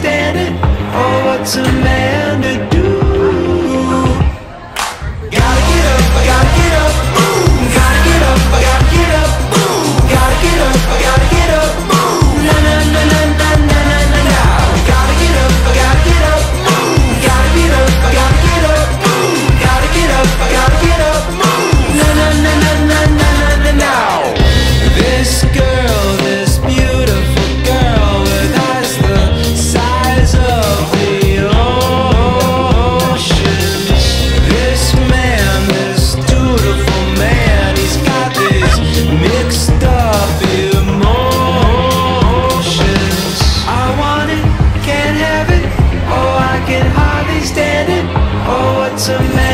it. Oh, what's a man to do? to make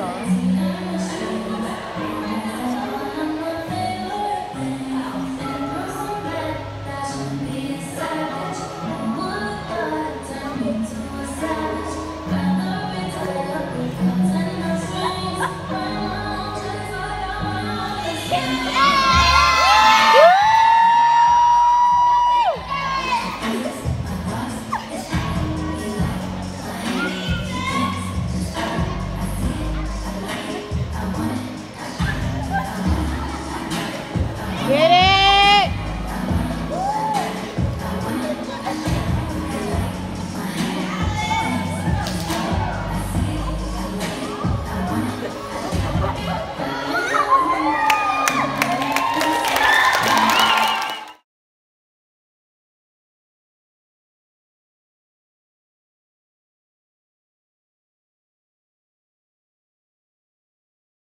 songs.